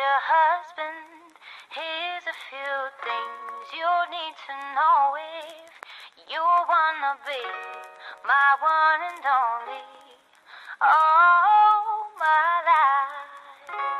your husband. Here's a few things you'll need to know if you wanna be my one and only. all my life.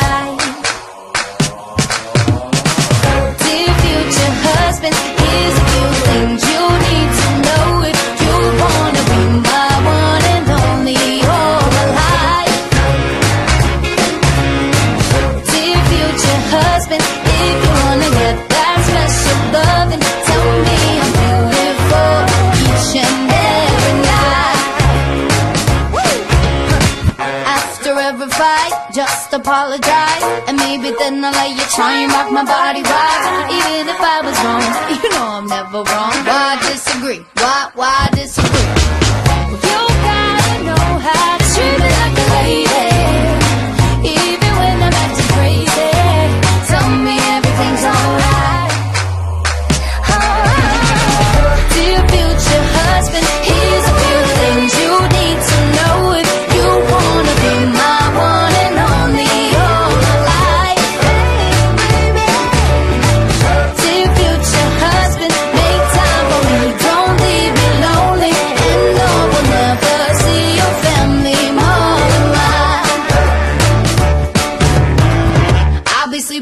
clarify, just apologize. And maybe then I'll let you try and rock my body right. Even if I was wrong, you know I'm never wrong.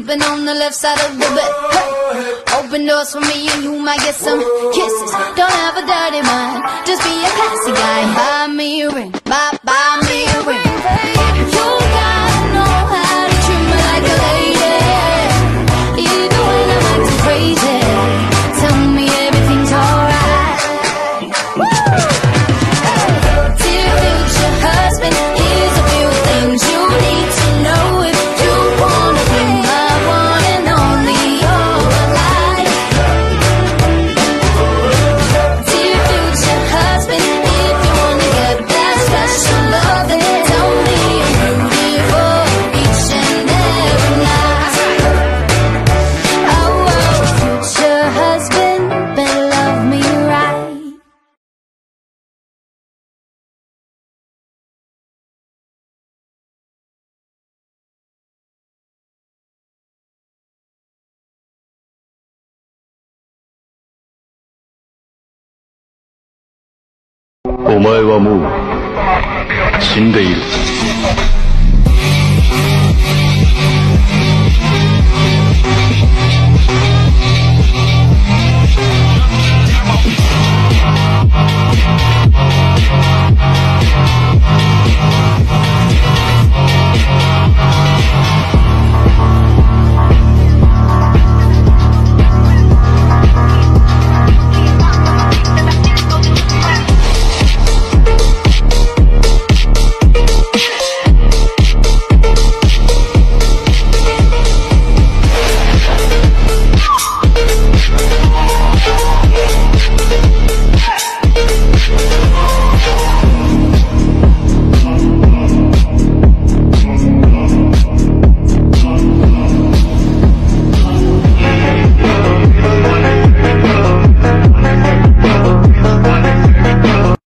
sleeping on the left side of the bed. Hey, open doors for me and you might get some kisses. Don't have a dirty mind, just be a classy guy. Buy me a ring, bye bye. お前はもう死んでいる。